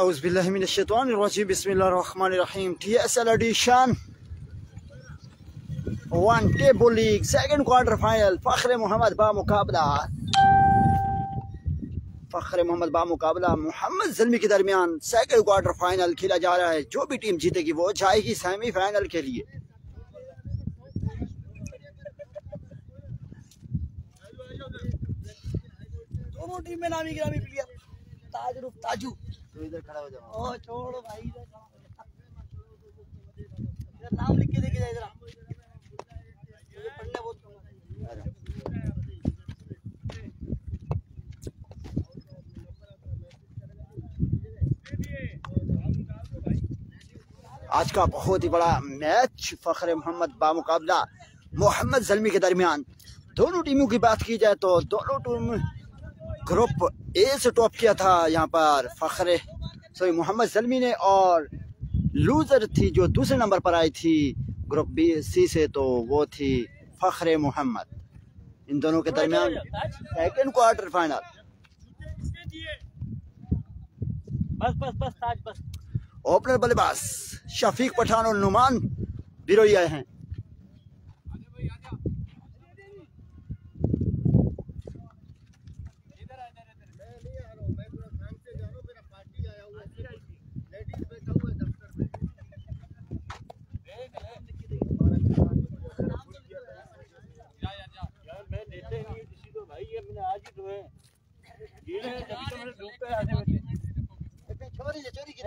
Auzubillahiminash-shaytanir-rajim. Bismillahir-rahmanir-rahim. TSL edition. One table league, second quarter final. Fakhar Mohammad बा मुकाबला फखर मोहम्मद बा मुकाबला मोहम्मद जलमी के दरमियान सेकंड क्वार्टर फाइनल खेला जा रहा है जो भी टीम जीतेगी वो जाएगी सेमीफाइनल के लिए दोनों टीम में नामी गिरामी प्लेयर ताजरुप ताजू तो इधर खड़ा हो जाओ ओ छोड़ो भाई इधर नाम लिख के देखे जाए इधर मुझे पढ़ने बहुत कम आता। आज का बहुत ही बड़ा मैच फखर मोहम्मद बामुकाबला मोहम्मद जलमी के दरमियान। दोनों टीमों की बात की जाए तो दोनों टीम ग्रुप ए से टॉप किया था यहाँ पर फखर सॉरी मोहम्मद जलमी ने और लूजर थी जो दूसरे नंबर पर आई थी ग्रुप बी सी से तो वो थी फखर मोहम्मद। इन दोनों के दरमियान सेकेंड क्वार्टर फाइनल बस बस बस ताज बस। ओपनर बल्लेबाज शफीक पठान और नुमान बिरोई आए हैं यार मैं लेते नहीं किसी को भाई ये मैंने आज ही तो है ये है जब तो मेरे धूप पे आने वाले छोरी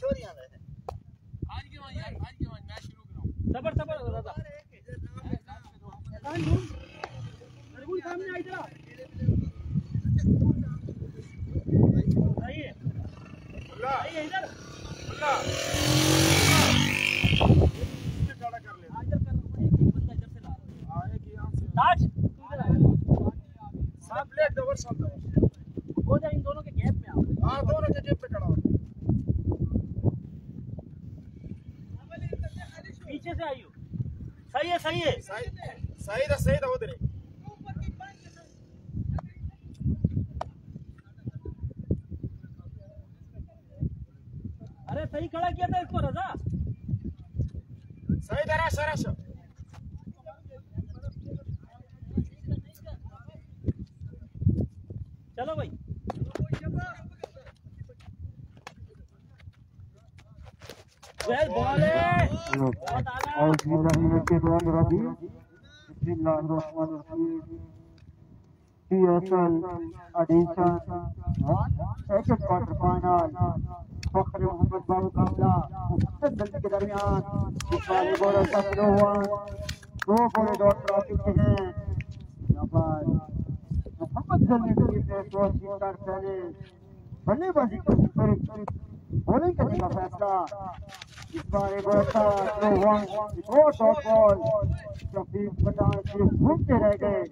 छोरी शैतान यार शैतान थोड़ा घूम सबर सबर हो दादा शैतान घूम अरे वो सामने आई जरा आइए आइए इधर आजल कर रहा हूँ, एक एक बंदा इधर से ला रहा हूँ। ताज तू इधर आ हो जा इन दोनों के गैप में आओ पीछे से आइयो सही है सही है अरे सही खड़ा किया था इसको रजा चलो भाई वेल बॉल है बहुत आला PSL edition second quarter final Fakhar Mohammad बाबू कामला मुहम्मद जल्दी के दरमियान इस्माइल बोलर का थ्रो हुआ दो बड़े डॉट ड्रॉप चुके हैं यहाँ पर मोहम्मद जल्दी टीम ने टॉस जीतकर पहले बल्लेबाजी की बॉलिंग करने का फैसला बोलर का थ्रो हुआ दो डॉट बॉल शफीक पठान सिर्फ़ घूमते रह गए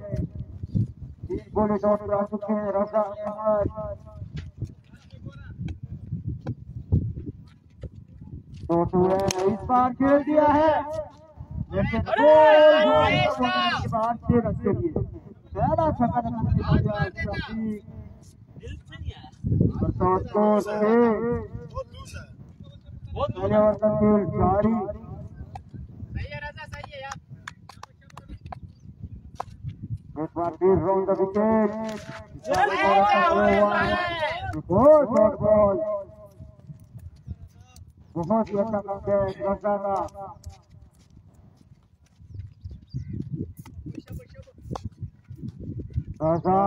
तीन गोले डॉट आ चुके हैं रजा अहमद दो टू है इस बार खेल दिया है। लेकिन गोल के बाद छह रन के लिए पहला छक्का शफीक से बरसात को पहले ओवर का खेल जारी एक बार फिर राउंड द विकेट बहुत शॉट बॉल बहुत ही अच्छा काम है रजा का रजा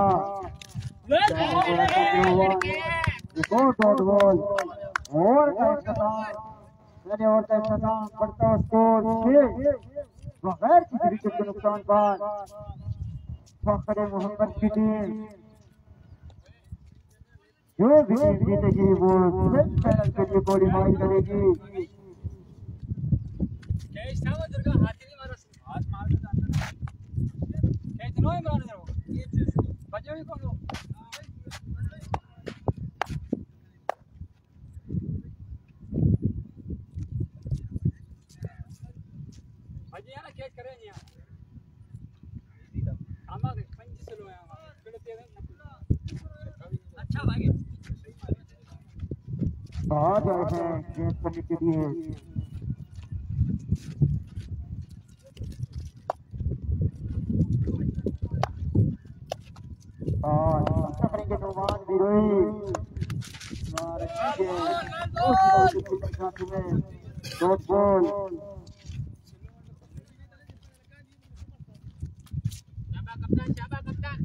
बहुत शॉट बॉल और का इख्तिताम बढ़ता स्कोर बगैर किसी विकेट के नुकसान पर फखर मोहम्मद की टीम जो भी जीतेगी वो सेमीफाइनल के लिए क्वालिफाई करेगी कैच था वो दुर्गा हाथ ही नहीं मारा हाथ मार के अंदर कैच नो है मारने वो बचे हुए कौन लोग बजे यार कैच करे नहीं यार बाहर आए हैं गेंद करने के लिए करेंगे नौमान विरोही कप्तान शाबा कप्तान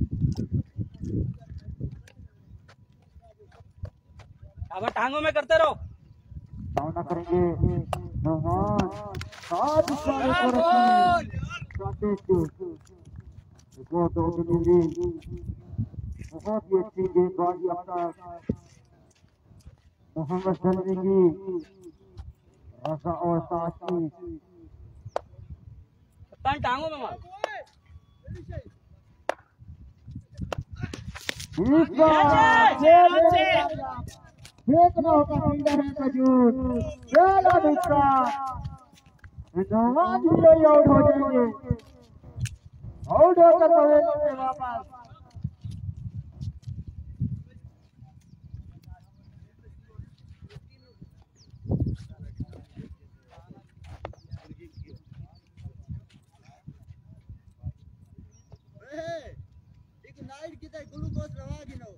शाबा टांगों में करते रहो। साथी बहुत ही अच्छी गेंदबाजी अपना मोहम्मद सलमी की और साथी। टांगों में मार। फेंकना होगा फील्डर है मजूद पहला निशा नौमान भी आउट हो जाएँगे आउट होकर पवेलियन में वापस एक नाइट किती ग्लुकोज रवा गिनो।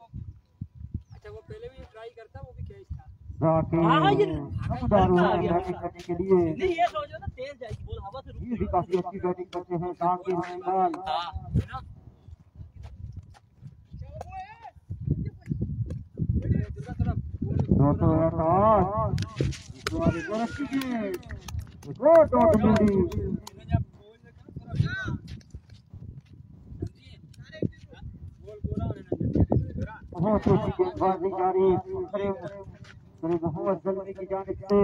अच्छा वो पहले भी ट्राई करता वो भी कैच था राकेश हाँ, ये- नमदार हुआ बैटिंग करने के लिए। ये सोच रहा था तेज जाएगी बोल हवा से ये भी काफ़ी अच्छी बैटिंग करते हैं मेहमान दो और डॉट मिली। बहुत अच्छी गेंदबाजी जारी। दूसरे दूसरे मोहम्मद जल्दी की जानिब से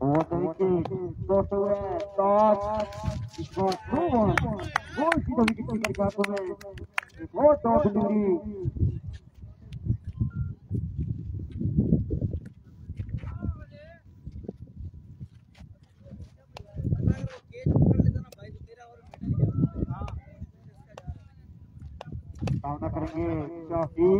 और देखिए दोस्तों है टॉस इस बार थ्रो वन गोल की विकेट कीपर के हाथों में एक और डॉट डिलीवरी सामना करेंगे शाफीक दोस्तों है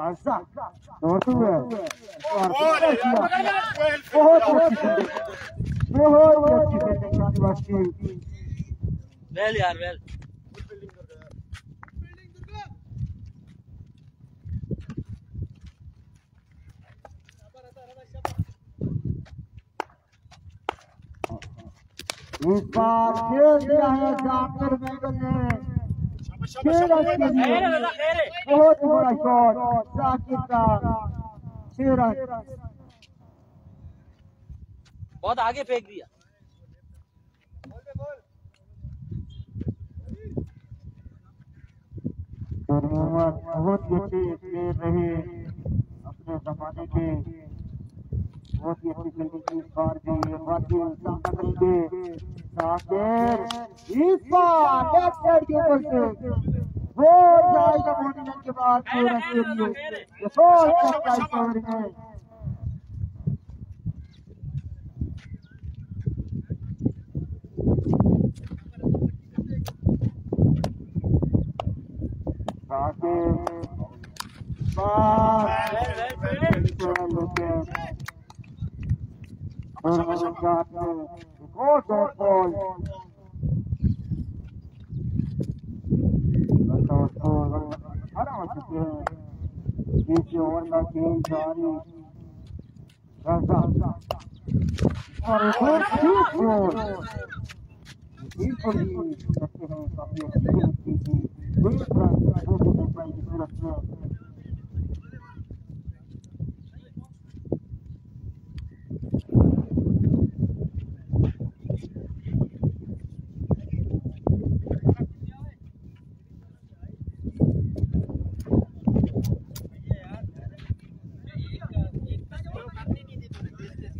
राजा दौड़ते हुए और कितना किया बहुत ही अच्छी फील्डिंग बहुत ही अच्छी फील्डिंग आदिवासी की वेल यार वेल इस बार खेल दिया है जाकिर मैगल ने बहुत बड़ा शॉट जाकिर का बहुत आगे फेंक दिया। बहुत ही अच्छे रहे अपने जमाने के बहुत अच्छी फील्डिंग की बार भी ये वाकिल सामना करेंगे इस बार लेफ़्ट साइड के ऊपर से वो जाएगा मोदी के बाद पूरा के ये बॉल छक्का इस ओवर में साकिर बार चलो के और हम जाते हैं एक और डॉट बॉल बताओ तो अठारह हो चुके हैं इस ओवर का खेल जारी रजा और एक और ठीक बॉल इस पर भी करते हैं काफ़ी अच्छी लगती थी एक रन दो सौ रुपए की सूरत में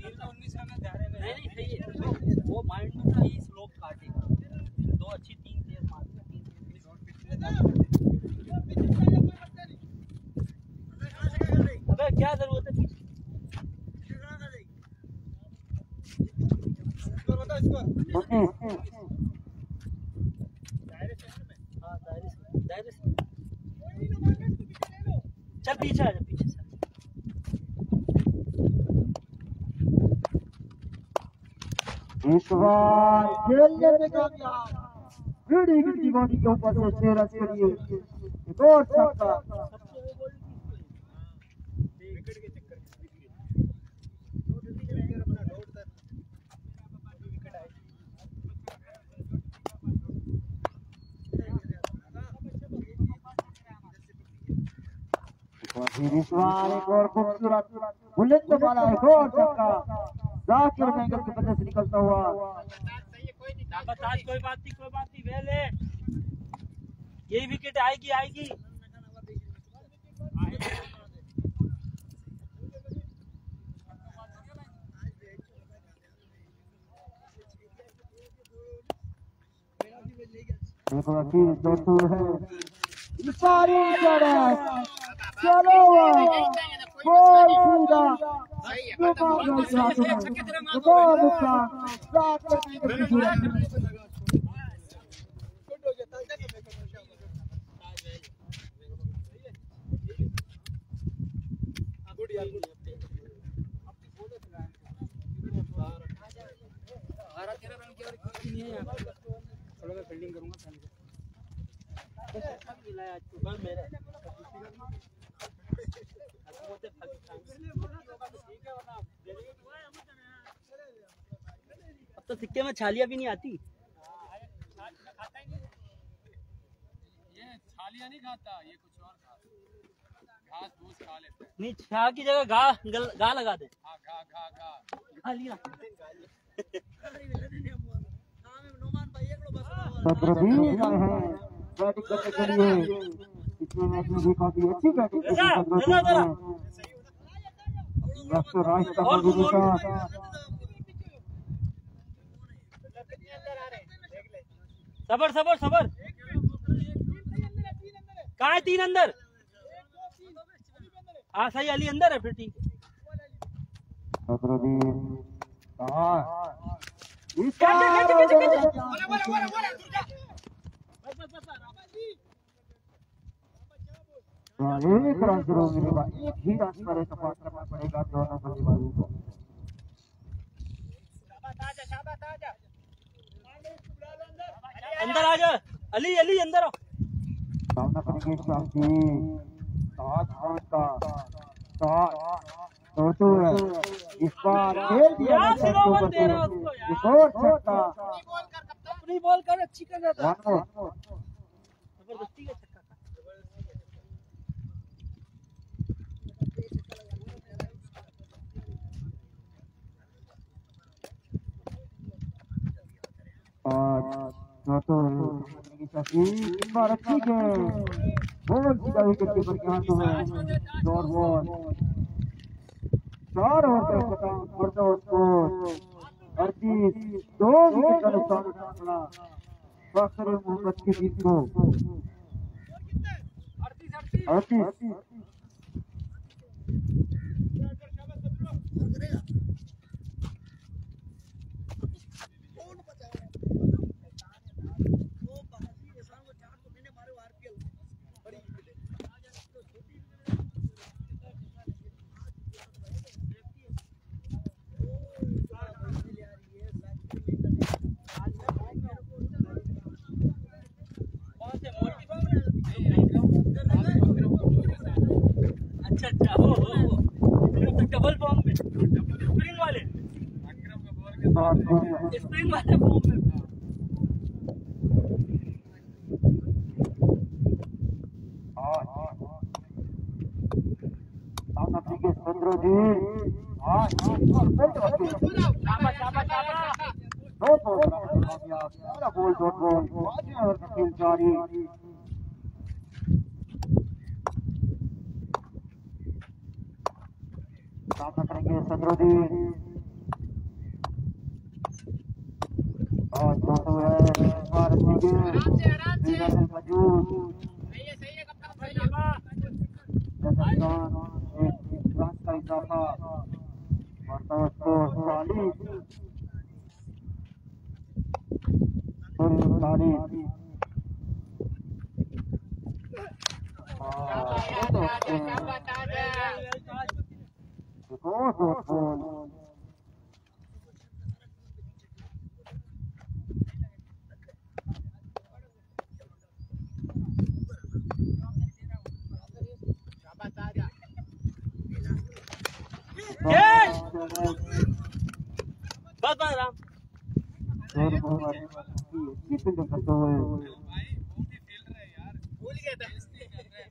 नहीं नहीं सही है वो माइंड में सही स्लोप काटेगा दो अच्छी तीन तेज मार अबे क्या ज़रूरत है हाँ, दायरे से- दायरे से। चल पीछे आ जा पीछे से। इस बार खेलने में कामयाब रीडी की बॉडी के ऊपर से छह रन के लिए एक और छक्का फिर एक और खूबसूरत बुलेट वाला एक और छक्का जाकिर बैंगल के बदले से निकलता हुआ कोई बात नहीं कोई बात नहीं वेले यही विकेट आएगी आएगी एक वकील दोस्तों है। इशारे चढ़ा चलो गोल सीधा सुपर में हाथों में गोल का सात करने की थोड़ा मैं फील्डिंग करूँगा मिलाया आज तो मेरा अब तो सिक्के में छालियाँ भी नहीं आती। नहीं खाता ये कुछ और खाता घास खा लेता नहीं छा की जगह घा घा लगा दे। हाँ। पिछले मैच में भी काफ़ी अच्छी बैटिंग की का सबर सबर सबर। कहा है तीन अंदर? हाँ सही अली अंदर है फिर ठीक है बदरदीन कहा इस क्या- क्या- क्या- क्या- क्या- बार एक रन ज़रूर एक ही रन पर इतफाक करना पड़ेगा दोनों बल्लेबाजों को अंदर आ जा। अली अली अंदर आओ। सामना करेंगे शांति सात खान का सात छोटू है इस बार खेल दिया यार, दे रहा उसको यार। एक और छक्का अपनी बॉल कर अच्छी कर रहा था। ज़बरदस्ती का और दोस्तों इस बार अच्छी गेम बहुत सीधा विकेट कीपर के हाथों में डॉट बॉल चार ओवर का खत्म करता स्कोर अड़तीस दो विकेट का नुकसान उठाना फखर मोहम्मद की जीत को अड़तीस अच्छा अच्छा हो हो डबल फॉर्म में स्प्रिंग वाले स्प्रिंग वाले फॉर्म में शाबाश शाबाश शाबाश दो बॉल पहला बॉल डॉट बॉल पाँचवें ओवर का खेल जारी सामना करेंगे चंद्रोजी और दोस्तों है इस बार मौजूद का इजाफा बढ़ता स्कोर चालीस चालीस बॉल बस बस राम और बहुत अच्छी फील्डिंग करते हुए भूल गया था इसलिए कर रहे हैं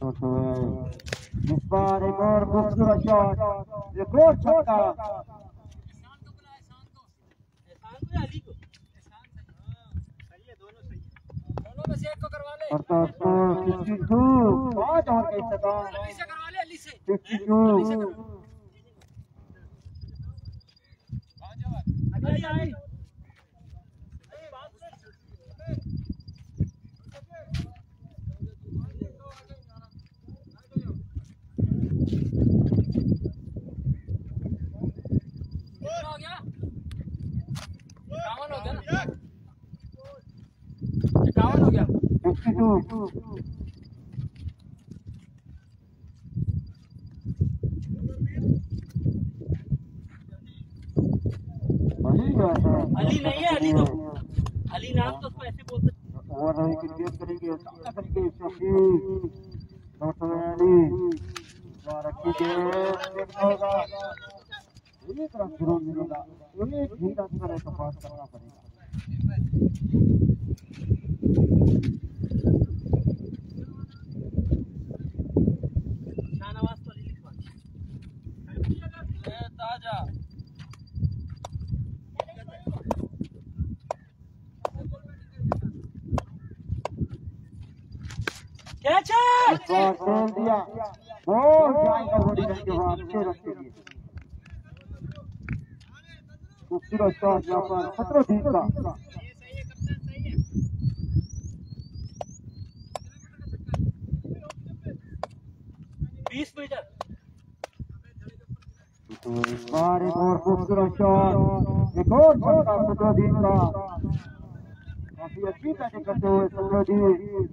इस बार एक और खूबसूरत शॉट एक और छक्का एहसान को या अली को दोनों में से एक को करवा ले। और स्कोर 62 पाँच ओवर अली से करवा ले। अली से 62 पाँच ओवर अली आई कितना हो गया इक्यावन हो गया ना इक्यावन हो गया 62 अली नहीं है, अली तो अली नाम तो उसको ऐसे बोलते और रही क्रिकेट करेंगे सामना करेंगे शफीक डॉक्टर अली बार अच्छी होगा एक रन ज़रूर मिलेगा एक ही रन पर तो करना पड़ेगा शाहनवाज को अली लिखवा ए ताज़ा कैच है इस बार खेल दिया बॉल जाएगा बड़ी रन के बाद छह रन के लिए पर सत्रह दिन। का बीस मीटर बार एक और खूबसूरत शॉट एक और छक्का सदरुद्दीन का काफ़ी अच्छी बैटिंग करते हुए सदरुद्दीन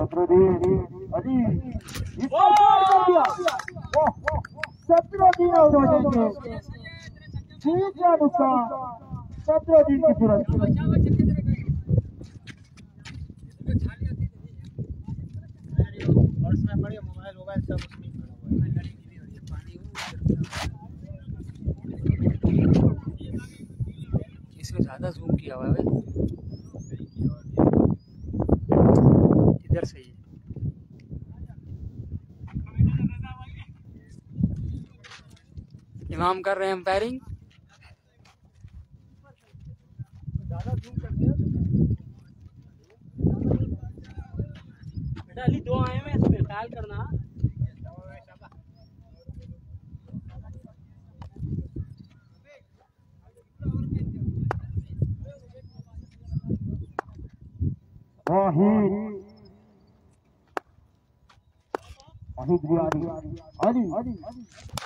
सदरुद्दीन अली इस पर पार कर दिया। वाह, सदरुद्दीन आउट हो जाएँगे तीसरा नुकसान सदरुद्दीन की सूरत पर्स में पड़े मोबाइल मोबाइल सब उसमें ही पड़ा हुआ है। इसमें ज़्यादा जूम किया हुआ है। इधर से ही। इमाम कर रहे हैं अली दो आए हैं इसमें ख्याल करना वाहिद वाहिद बिहारी अली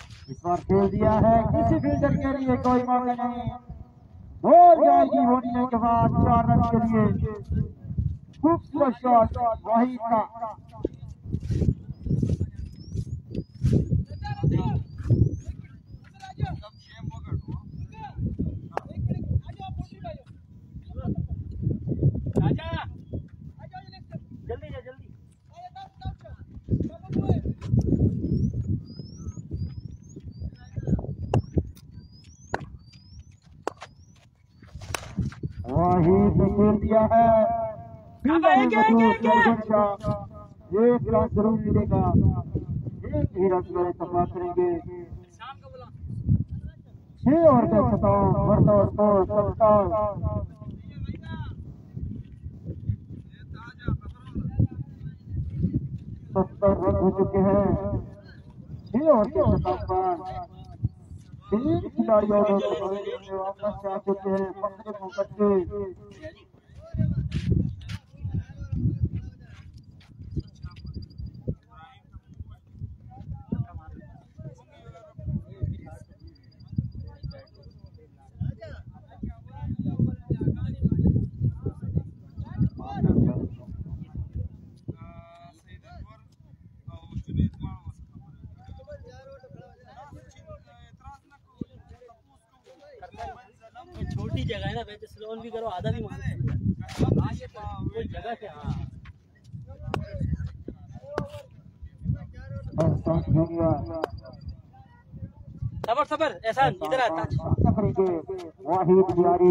बार खेल दिया है। किसी फील्डर के लिए कोई मौका नहीं। बोल जाएगी होने के बाद चार रन के लिए। खूबसूरत शॉट वही का आजा जल्दी जा जल्दी वाहिद दिया है। रन ज़रूर मिलेगा। एक ही सफ़ा करेंगे। छह का स्कोर सत्तर रन हो चुके हैं। छह तीन खिलाड़ियों ने वापस आ चुके हैं? पकड़े को करके ये छोटी जगह है ना वैसे स्लोन भी करो आधा नहीं हाँ कोई जगह सबर सबर एहसान इधर आता वाहिद बिहारी।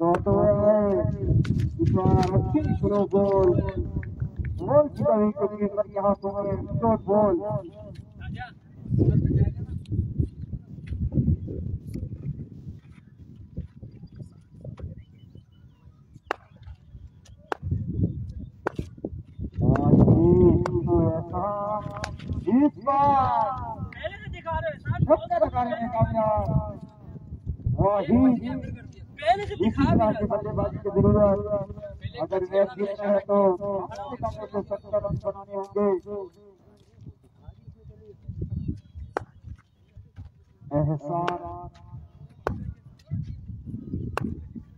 तो तो है इस बार अच्छी स्लो बॉल बॉल की कमी को लेकर यहाँ पर शॉर्ट बॉल इस बार पहले से हैं बल्लेबाजी की ज़रूरत अगर मैच जीतना है तो तो सत्तर रन बनाने होंगे। एहसान।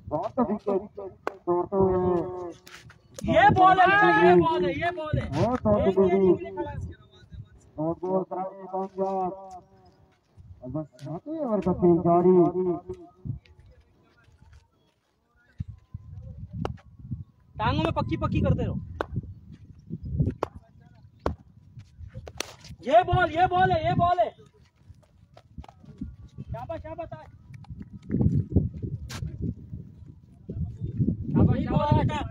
बहुत विकेट तोड़ते हुए ये बॉल है ये बॉल है ये बॉल है। तो एक ज़रूरी विकेट और गोल कराने कामयाब अब बस ओवर का खेल जारी। टांगों में पक्की पक्की करते रहो। ये बॉल ये बॉल है ये बॉल है। शाबाश शाबाश शाबाश शाबाश बेटा।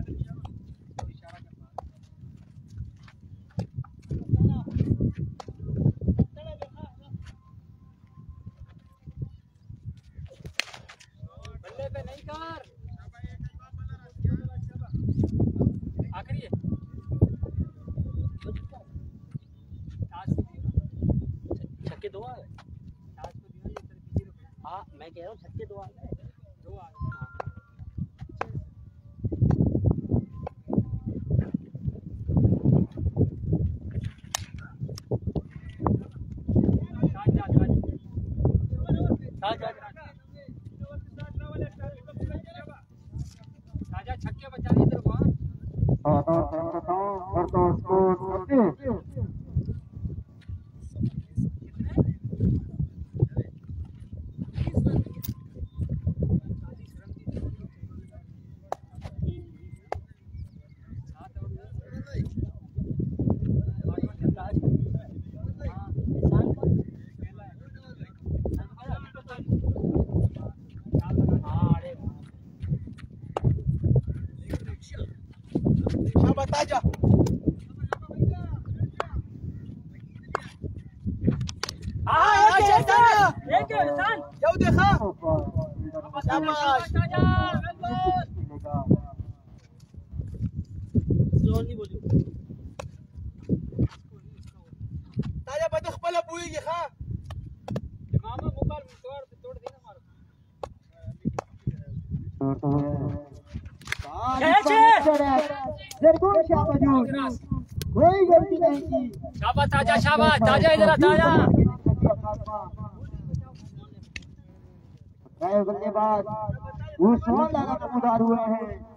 ताज़ा शाबाश ताज़ा इधर ताज़ा। बल्लेबाज। उस्मान लगा नमदार हुए हैं।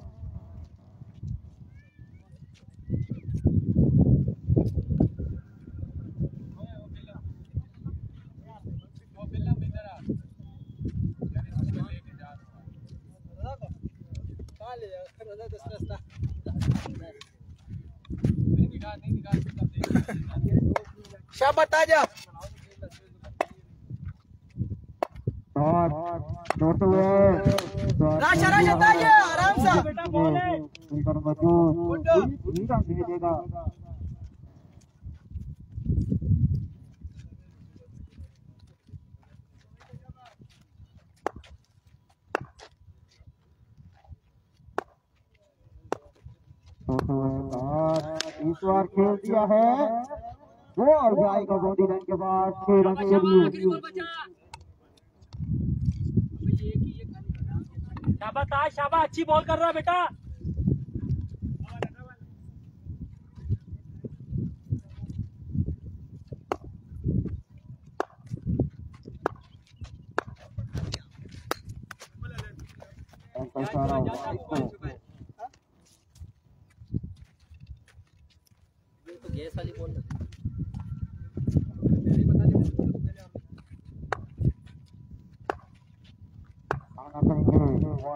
शाबाश ताज़ा और छोटे हुए राशा राशा ताज़ा आराम से। उनपर मौजूद हीरा भेजेगा छोटे हुए और इस बार खेल दिया है। वो और जाएगा बॉडी रन के बाद छह रन के लिए शाबाश ताज शाबाश अच्छी बॉल कर रहा है बेटा। ऐसा इशारा हुआ इसको गैस वाली बॉल आना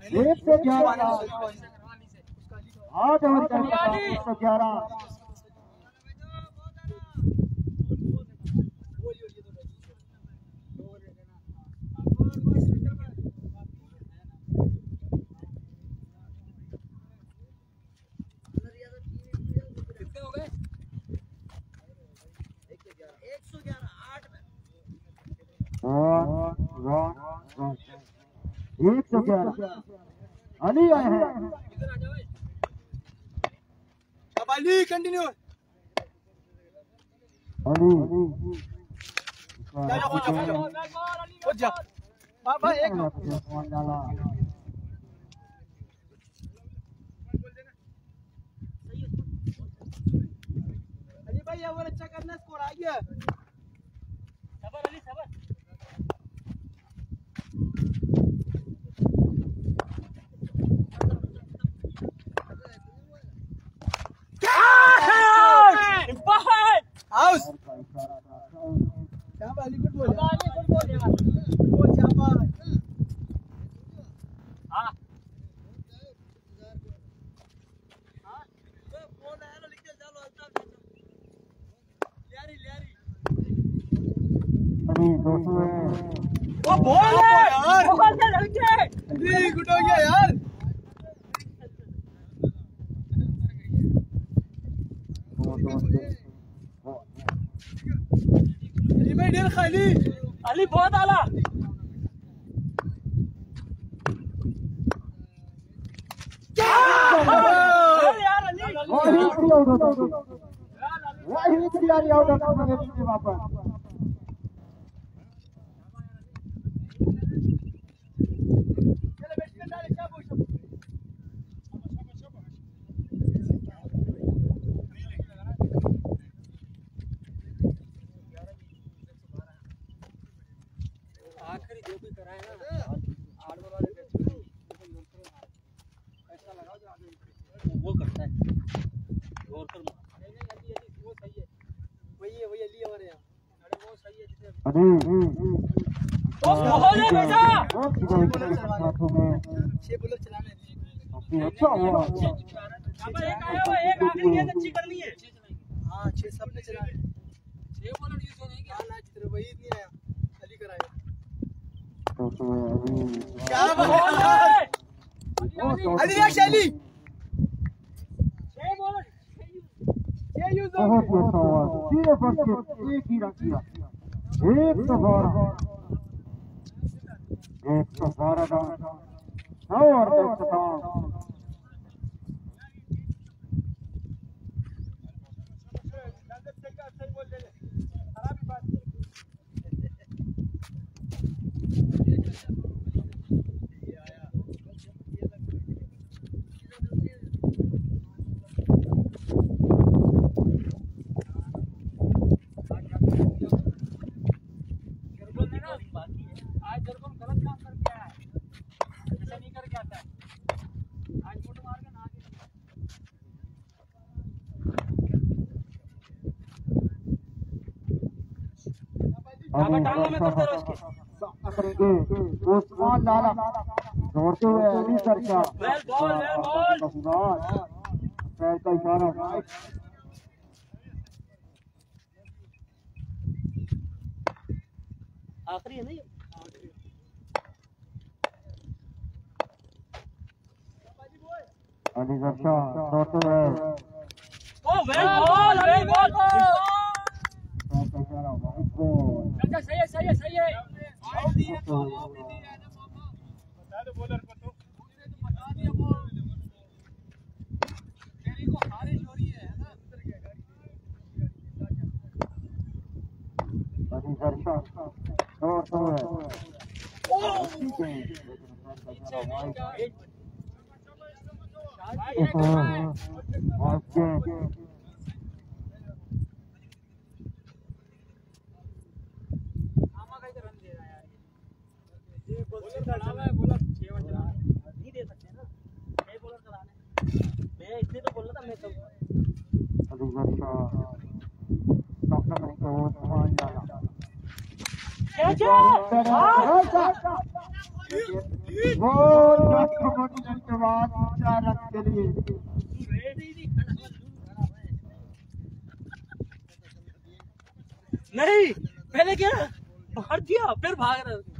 एक सौ ग्यारह। आठ का एक सौ ग्यारह। एक सौ ग्यारह अली आए हैं अली कंटिन्यू अली बाबा एक अली भाई और अच्छा करना स्कोर आ गया सबर अली सबर बॉल, बॉल, अली, जा बॉल। बाबा एक नो डाला सबर अली सबर Impact! हाँ. अभी दोस्तों वो बोल यार। बोल दे लड़के वो दोस्तों अली बहुत आला। यार अली। वही यार मेरे पीछे वापस आखिरी जो भी कराए ना आठ बार वाले ऐसा लगाओ जो आगे वो करता है गौर कर नहीं नहीं अली अली वो सही है वही है वही अली हमारे यहाँ अरे वो सही है जिसे बुलेट चलाने अच्छा हुआ अब एक आया हुआ एक आखिरी गेंद अच्छी करनी है हाँ छह सबने चलाए छह बॉलर यूज़ होने क्या ना चित्र वही नहीं आया अली अभी क्या बोले बहुत अली या शैली छह बोले छह यूज़ बहुत ही अच्छा हुआ सीधे पर के एक ही रन किया एक सौ बारह एक सौ बारह रन और एक सौ जर्गल ने ना आज जर्गल गलत काम करके आया है ऐसा नहीं करके आता है आज फ़ोटो मार के ना आगे अभी टांगों में करते रहो इसके। सामना करेंगे उस्मान लाला दौड़ते हुए अली सर का वेल बॉल वेल बॉल। पैर का इशारा आखिरी है ना अली सर का दौड़ते हुए। ओ वेल बॉल वेल बॉल पैर का इशारा वाइट बॉल अच्छा सही है सही है सही है बता दो बॉलर को तो बता दिया बॉल तेरी को हारिश हो रही है ना अंदर क्या अली सर का दौड़ते हुए नहीं दे सकते ना छह बॉलर कराने मैं इसलिए तो बोल रहा था मैं कब क्या क्या रन के लिए नहीं पहले क्या? बाहर दिया फिर भाग रहा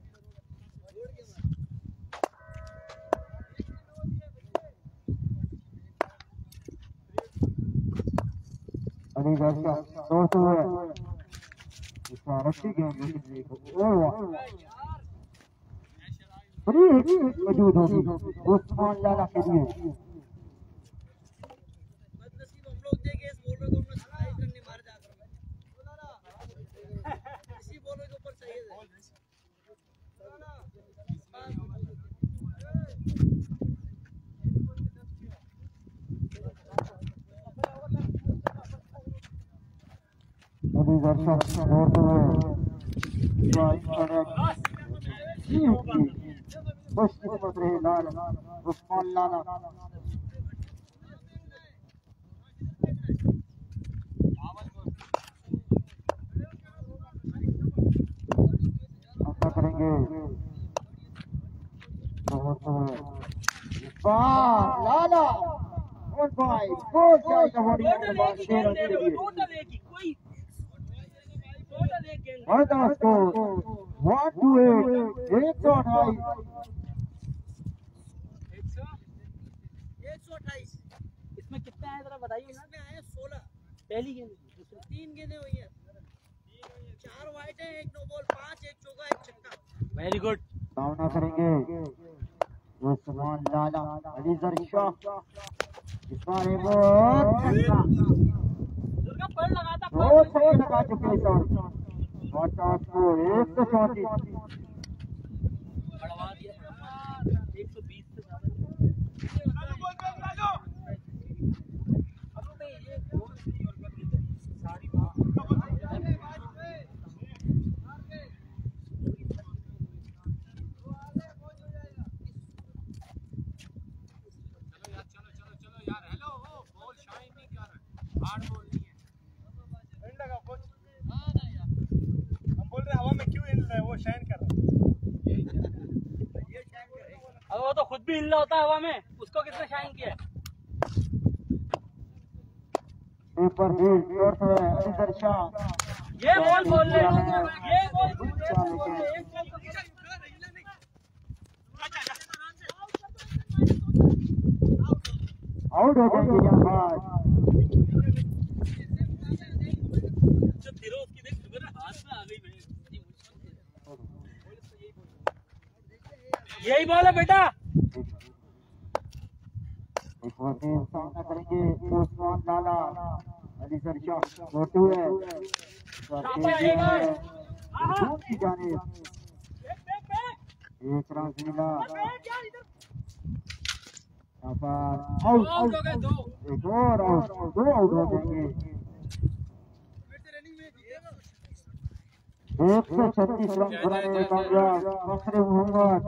अली दर्शक दोस्तों इस बार अच्छी गेंद देखने को ओह वाह फ्री हिट मौजूद होगी। उस्मान लाला के लिए। बदनसीब हम लोग देखे इस बॉलर को हमने सत्ताईस रन नहीं मारे जाकर इसी बॉलर के ऊपर चाहिए थे अभी दर्शक तो किस्मत रहे लाल उस्मान लाला करेंगे लाला और भाई बहुत जाएगा बॉडी के बाद के लिए टोटल एक ही कोई टोटल एक सौ अट्ठाईस इसमें कितने आए जरा बताइए ना इसमें आए सोलह पहली गेंद तीन गेंदें हुई हैं चार वाइट है एक नो बॉल पाँच एक चौका एक छक्का वेरी गुड सामना करेंगे उस्मान लाला अलीजर शाह इस बार एक और दुर्गा पड़ लगाता दो छक्के लगा चुके हैं सर वाटा एक सौ चौंतीस बढ़वा दिया एक सौ बीस से ज़्यादा सारी चलो यार चलो चलो चलो यार हेलो वो बॉल शाइन नहीं कर हार्ड बॉल नहीं है हम बोल रहे हवा में क्यों हिल रहा है? वो शाइन कर रहा है। वो तो खुद भी हिल रहा होता है हवा में। उसको किसने शाइन किया है? से अलीजर शाह ये बॉल बोल रहे हैं ये बॉल बोल हैं, एक बॉल को आउट हो जाएँगे यहाँ जो फिरोज की देख मेरे हाथ में आ गई यही बॉल है बेटा। करेंगे शाह मोटू है एक रन मिला और दो आउट हो जाएँगे एक सौ छत्तीस रन बनाने कामयाब फखरे मोहम्मद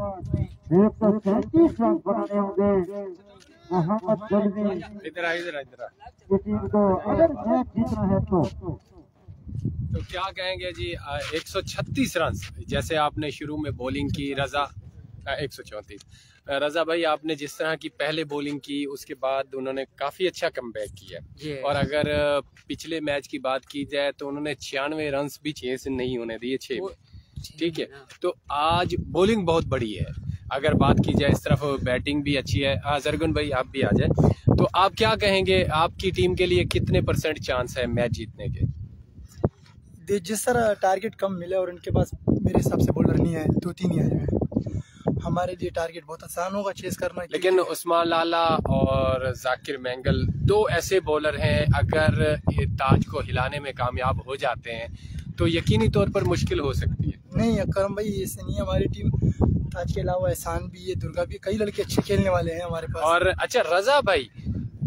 एक सौ छत्तीस रन बनाने होंगे मोहम्मद जल्दी टीम को अगर मैच जीतना है तो तो क्या कहेंगे जी एक सौ छत्तीस रन जैसे आपने शुरू में बॉलिंग की रजा एक सौ चौंतीस। रजा भाई आपने जिस तरह की पहले बॉलिंग की उसके बाद उन्होंने काफ़ी अच्छा कम किया। और अगर पिछले मैच की बात की जाए तो उन्होंने छियानवे रन भी छह से नहीं होने दिए छह ठीक है? तो आज बॉलिंग बहुत बड़ी है। अगर बात की जाए इस तरफ़ बैटिंग भी अच्छी है। हाँ जरगुन भाई आप भी आ जाए। तो आप क्या कहेंगे आपकी टीम के लिए कितने परसेंट चांस है मैच जीतने के? जिस तरह टारगेट कम मिले और उनके पास मेरे हिसाब से बॉलर नहीं है दो तीन ही आए हैं। हमारे लिए टारगेट बहुत आसान होगा चेस करना लेकिन उस्मान लाला और जाकिर मैंगल दो ऐसे बॉलर हैं अगर ये ताज को हिलाने में कामयाब हो जाते हैं तो यकीनी तौर पर मुश्किल हो सकती है। नहीं अकरम भाई ऐसे नहीं हमारी टीम ताज के अलावा एहसान भी है दुर्गा भी कई लड़के अच्छे खेलने वाले हैं हमारे पास। और अच्छा रजा भाई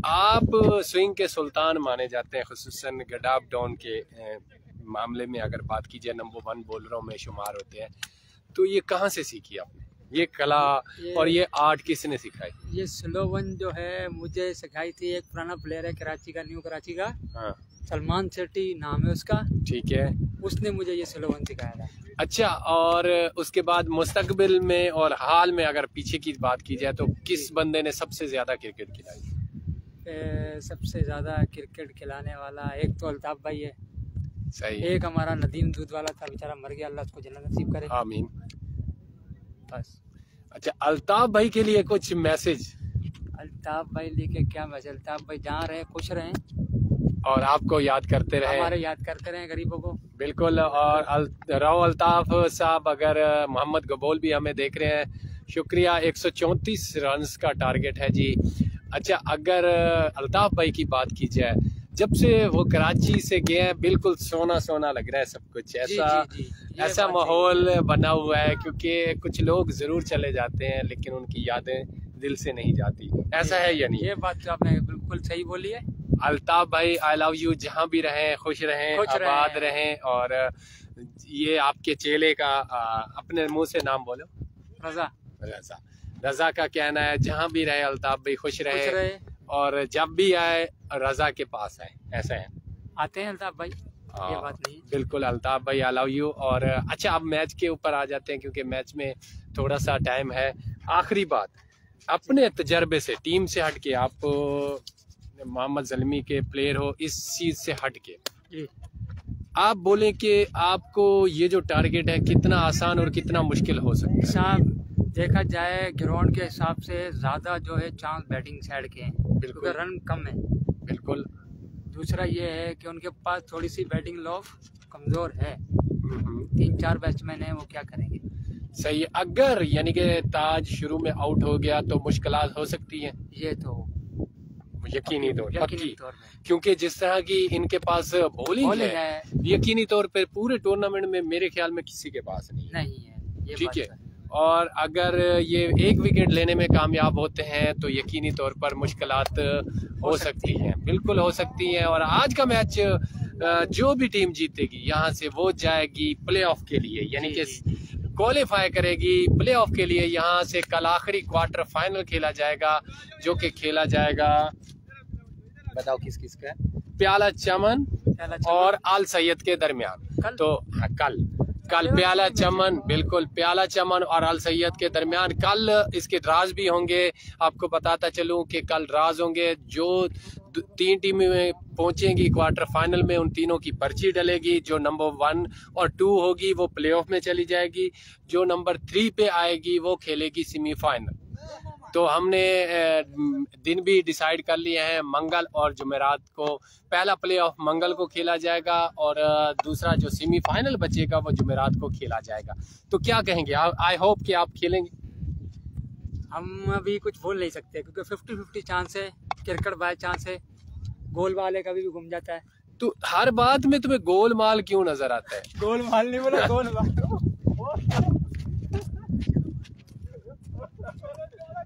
आप स्विंग के सुल्तान माने जाते हैं खसूसन गडाब डॉन के मामले में अगर बात की जाए नंबर वन बॉलरों में शुमार होते हैं तो ये कहाँ से सीखी आपने? ये कला ये, और ये आर्ट किसने सिखाई? ये स्लो वन जो है मुझे सिखाई थी एक पुराना प्लेयर है कराची का न्यू कराची का। हाँ। सलमान शेट्टी नाम है उसका। ठीक है। उसने मुझे ये स्लो वन सिखाया था। अच्छा और उसके बाद मुस्तकबिल में और हाल में अगर पीछे की बात की जाए तो किस बंदे ने सबसे ज़्यादा क्रिकेट खिलाई? सबसे ज़्यादा क्रिकेट खिलाने वाला एक तो अल्ताफ भाई है। सही। एक हमारा नदीम दूध वाला था बेचारा मर गया अल्लाह उसको जन्नत नसीब करे। आमीन। बस। अच्छा अल्ताफ भाई के लिए कुछ मैसेज? अल्ताफ भाई लेके क्या मैसेज? अल्ताफ भाई जहाँ रहे खुश रहें। और आपको याद करते रहे। हमारे याद करते रहे गरीबों को। बिल्कुल और अल, राव अल्ताफ साहब अगर मोहम्मद गबोल भी हमें देख रहे हैं। शुक्रिया 134 रन्स का टारगेट है जी। अच्छा अगर अल्ताफ भाई की बात की जाए जब से वो कराची से गए हैं बिल्कुल सोना सोना लग रहा है सब कुछ। ऐसा जी, जी, ये ऐसा माहौल बना हुआ है क्योंकि कुछ लोग ज़रूर चले जाते हैं लेकिन उनकी यादें दिल से नहीं जाती। ऐसा है या नहीं? ये बात तो आपने बिल्कुल सही बोली है। अल्ताफ भाई आई लव यू जहाँ भी रहें खुश रहें खुश रहें। आबाद रहें और ये आपके चेले का आ, अपने मुँह से नाम बोलो। रजा। रजा। रजा का कहना है जहाँ भी रहे अल्ताफ भाई खुश खुश रहे। रहे। और जब भी आए रजा के पास आए। ऐसा है। आते हैं अल्ताफ भाई? आ, ये हाँ, बात नहीं बिल्कुल अल्ताफ भाई आई लव यू और अच्छा अब मैच के ऊपर आ जाते हैं क्योंकि मैच में थोड़ा सा टाइम है। आखिरी बात अपने तजर्बे से टीम से हट के आप मोहम्मद जलमी के प्लेयर हो इस चीज़ से हट के। आप बोलें कि आपको ये जो टारगेट है कितना आसान और कितना मुश्किल हो सकता है। साहब देखा जाए ग्राउंड के हिसाब से ज़्यादा जो है चांस बैटिंग साइड के हैं क्योंकि रन कम है। बिल्कुल। दूसरा ये है कि उनके पास थोड़ी सी बैटिंग लॉफ कमज़ोर है। तीन चार बैट्समैन हैं वो क्या करेंगे? सही है। अगर यानी कि ताज शुरू में आउट हो गया तो मुश्किल हो सकती हैं। ये तो यकीनी तौर पक्की। क्योंकि जिस तरह की इनके पास बॉलिंग है है। यकीनी तौर पर पूरे टूर्नामेंट में मेरे ख्याल में किसी के पास नहीं है। नहीं है। ठीक है। तो है। और अगर ये एक विकेट लेने में कामयाब होते हैं तो यकीनी तौर पर मुश्किल हो सकती हैं। बिल्कुल हो सकती हैं और आज का मैच जो भी टीम जीतेगी यहाँ से वो जाएगी प्ले ऑफ़ के लिए यानी कि क्वालिफाई करेगी प्ले ऑफ़ के लिए यहाँ से कल आखिरी क्वार्टर फाइनल खेला जाएगा जो कि खेला जाएगा बताओ किस किस का प्याला चमन पहला चलो। और आल सैयद के दरमियान। तो हाँ, कल। कल प्याला चमन बिल्कुल प्याला चमन और अल सैयद के दरमियान कल इसके राज भी होंगे। आपको बताता चलूँ कि कल राज होंगे जो तीन टीमें पहुंचेंगी क्वार्टर फाइनल में उन तीनों की पर्ची डलेगी। जो नंबर वन और टू होगी वो प्लेऑफ में चली जाएगी। जो नंबर थ्री पे आएगी वो खेलेगी सेमीफाइनल। तो हमने दिन भी डिसाइड कर लिए हैं मंगल और जुमेरात को। पहला प्ले ऑफ़ मंगल को खेला जाएगा और दूसरा जो सेमीफाइनल बचेगा वो जुमेरात को खेला जाएगा। तो क्या कहेंगे? आई होप कि आप खेलेंगे। हम अभी कुछ बोल नहीं सकते क्योंकि फिफ्टी फिफ्टी चांस है क्रिकेट बाय चांस है गोल वाले कभी भी घूम जाता है। तो हर बात में तुम्हें गोल माल क्यों नज़र आता है? गोल माल नहीं बोला गोल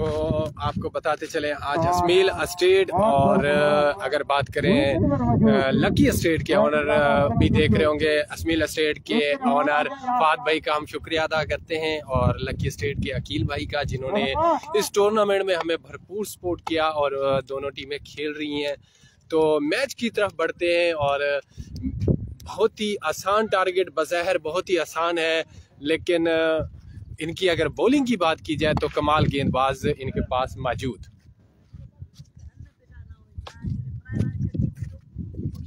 तो आपको बताते चले आज अजमील अस्टेट और अगर बात करें लकी अस्टेट के ऑनर भी देख रहे होंगे। अजमील अस्टेट के ऑनर फाद भाई का हम शुक्रिया अदा करते हैं और लकी अस्टेट के अकील भाई का जिन्होंने इस टूर्नामेंट में हमें भरपूर सपोर्ट किया और दोनों टीमें खेल रही हैं। तो मैच की तरफ़ बढ़ते हैं और बहुत ही आसान टारगेट बज़ाहिर बहुत ही आसान है लेकिन इनकी अगर बॉलिंग की बात की जाए तो कमाल गेंदबाज इनके पास मौजूद।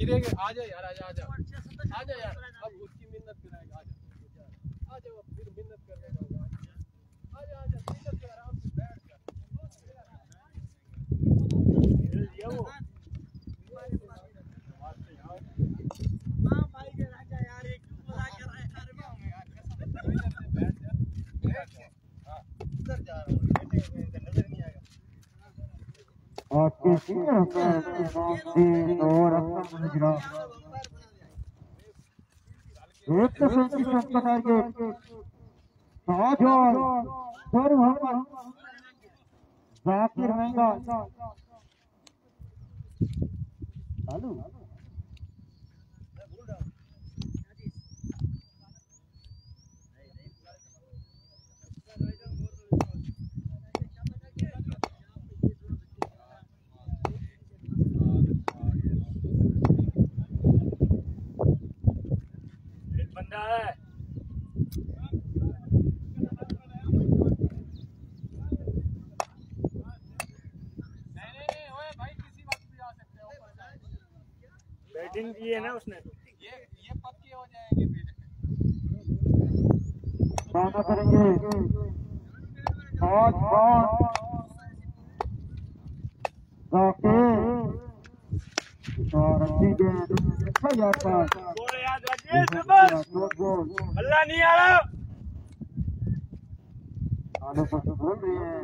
आ जाओ यार, आ जाओ आ जाओ। आ जाओ यार अब उसकी मिन्नत कराएगा आ जाओ आ जाओ अब फिर मिन्नत करेगा आ जाओ आ जाओ मिन्नत कर आराम से बैठ कर और किसी दिन और गुजरा एक तो संकी संस्था टारगेट ताज और सर मोहम्मद जाकिर महँगा चालू। बैटिंग की है ना उसने ये ये पक्के हो जाएँगे फिर। सामना करेंगे। और अच्छी गेंद अच्छा जाता बोल याद रखिए सुबह शॉर्ट अल्लाह नहीं आ रहा। आलू पर तो बोल रहे हैं।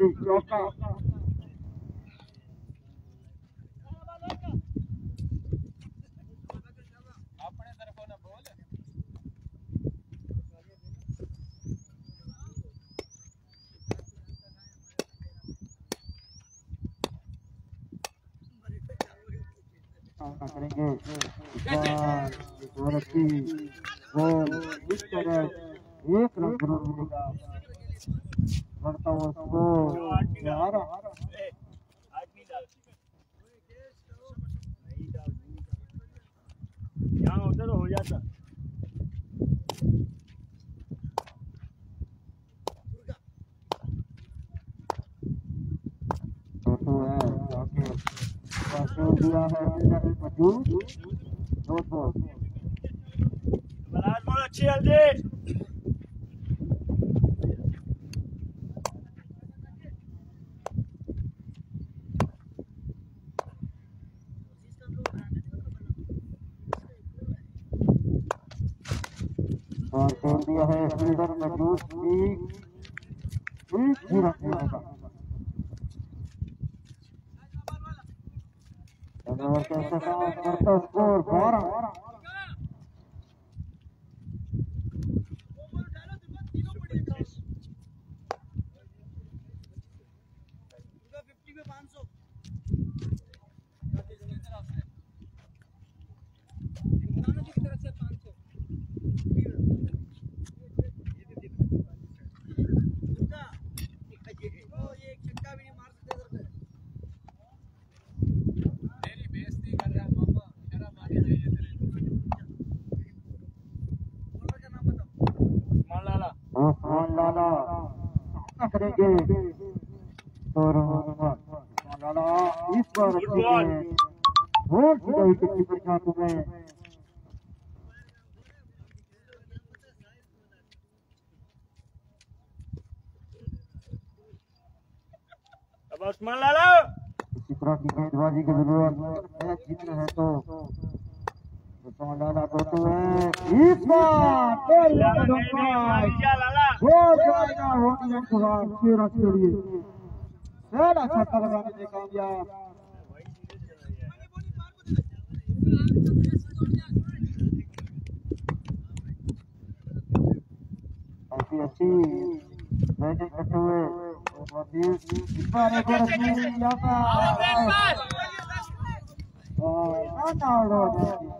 बोल सामना करेंगे एक और अच्छी इस तरह एक रन ज़रूर मिलेगा नहीं डाल यहाँ उधर हो जाता। है जाके पासों दिया है इधर मजूद दो बहुत अच्छी हल्दी और छोड़ दिया है फील्डर जूस एक काम करता स्कोर बारह मेरी बेइज्जती कर रहा है मामा शर्म आनी चाहिए तेरे मान लाला उस्मान लाला सामना करेंगे और उस्मान लाला इस बार अच्छे से बहुत सीधा विकेट कीपर के हाथों में अब उस्मान लाला इसी तरह की गेंदबाजी की ज़रूरत मैच जीतना है तो उस्मान लाला को तो है इस बार तेरी मारी जा लाला हो जाएगा हो गया खुदार छह रन के लिए। पहला छक्का लगाने में कामयाब काफ़ी अच्छी बैटिंग करते हुए इस बार एक और अच्छी यहाँ पर। और आउट हो जाएगी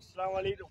अस्सलाम वालेकुम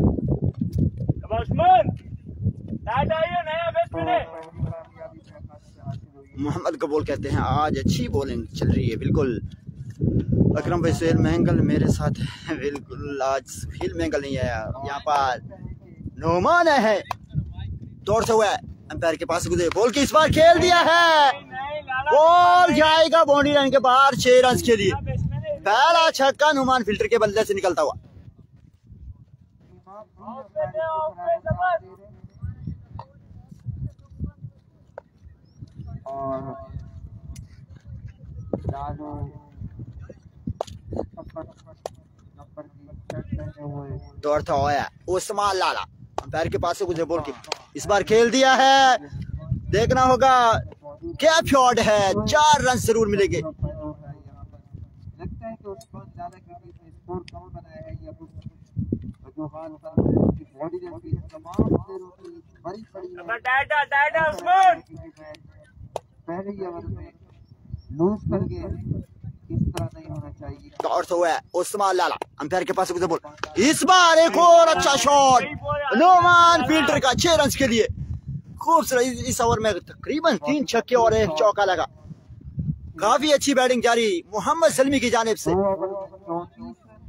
अब उस्मान लाइट आई है नया बेस मैंने कामयाबी से हासिल हुई मोहम्मद को बोल कहते हैं आज अच्छी बॉलिंग चल रही है बिल्कुल अकरम भाई, सुहेल महंगल मेरे साथ है। बिल्कुल, आज सुहेल महंगल नहीं है यहाँ पर नोमान है। दौड़ से हुआ है अंपायर के पास गुजरे बॉल की इस बार खेल दिया है। बॉल जाएगा बाउंड्री लाइन के बाहर छह रन के लिए। पहला छक्का नुमान फ़िल्टर के बल्ले से निकलता हुआ। और दौड़ता हुआ उस्मान लाला अंपायर के पास से गुजरे बॉल की। इस बार खेल दिया है। देखना होगा क्या शॉट है? चार रन ज़रूर मिलेंगे। है है पहले ही ओवर में लूज कर गए। इस तरह नहीं होना चाहिए? उस्मान लाला अंपायर के पास बॉल। इस बार एक और अच्छा शॉट नोमान फ़िल्टर का छह रन के लिए। खूबसूरत इस- ओवर में तकरीबन तीन छक्के और एक चौका लगा। काफ़ी अच्छी बैटिंग जारी मोहम्मद सलमी की जानिब से।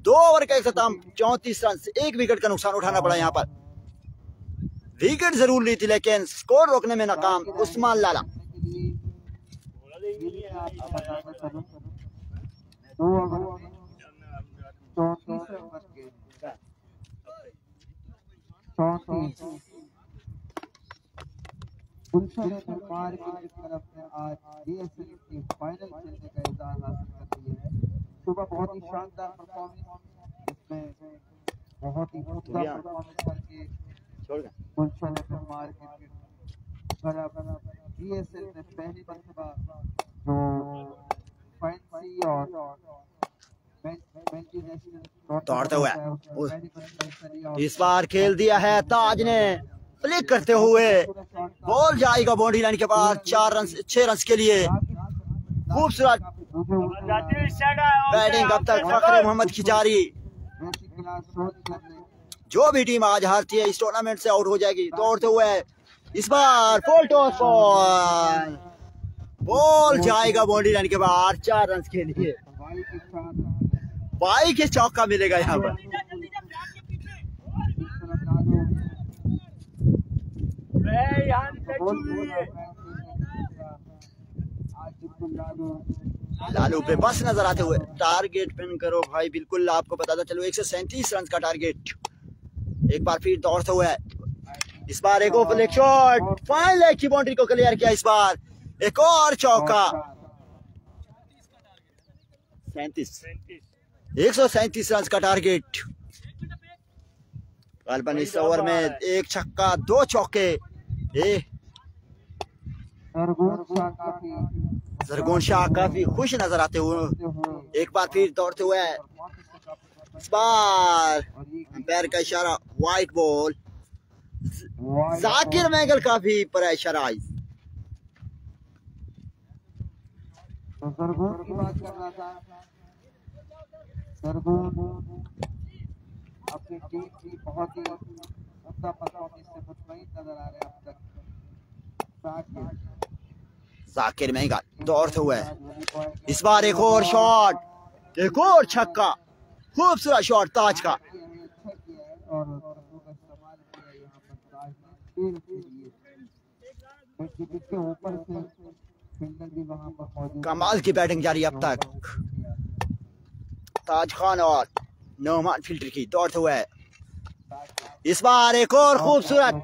दो ओवर का इख्ताम चौंतीस रन से एक विकेट का नुकसान उठाना पड़ा यहाँ पर। विकेट ज़रूर ली थी लेकिन स्कोर रोकने में नाकाम उस्मान लाला के लिए ये भी मैं आपको बताना चलूँ दो में चौंतीस रन बच गुलशन सरकार की तरफ़ से आज बीएसएल की फाइनल खेलने का एजाज हासिल कर लिया है सुबह बहुत ही शानदार परफॉर्मेंस इसमें बहुत ही उम्दा परफॉर्मेंस करके गुलशन सरकार क्रिकेट बराबर बीएसएल ने पहली मरतबा जो है। लिया और इस बार खेल दिया है ताज ने। फ्लिक करते हुए बॉल जाएगा बाउंड्री लाइन के पास, चार रन छह रन के लिए। खूबसूरत। बैटिंग अब तक फखरे मोहम्मद की जारी जो भी टीम आज हारती है, इस टूर्नामेंट से आउट हो जाएगी। दौड़ते हुए इस बार फोल टॉस बॉल बॉल जाएगा बाउंड्री लाइन के बाहर चार रन के लिए। बाई के चौका मिलेगा यहाँ पर। लालू पे बस नज़र आते हुए। टारगेट पिन करो भाई बिल्कुल आपको बताता चलो एक सौ सैंतीस रन का टारगेट एक बार फिर दौड़ते हुए। इस बार एक ओपन एक शॉट फाइन लेग की बाउंड्री को क्लियर किया इस बार। एक और चौका। सैंतीस। एक सौ सैंतीस रन का टारगेट गालबन इस ओवर में एक छक्का दो चौके। ए। जरगोन शाह काफ़ी। खुश नज़र आते हुए। एक बार फिर दौड़ते हुए। इस बार पैर का इशारा वाइट बॉल जाकिर मैगल काफ़ी पर इशारा तो सरगुन की बात कर रहा था अपनी टीम बहुत ही से मुतमईन नज़र आ रहे हैं। अब तक साकिब जाकिर महँगा दौड़ते हुए इस बार एक और शॉट एक और छक्का। खूबसूरत शॉट ताज का। है है ऊपर से कमाल की बैटिंग जारी अब तक। ताज खान और नौमान फ़िल्टर की दौड़ते हुए इस बार एक और खूबसूरत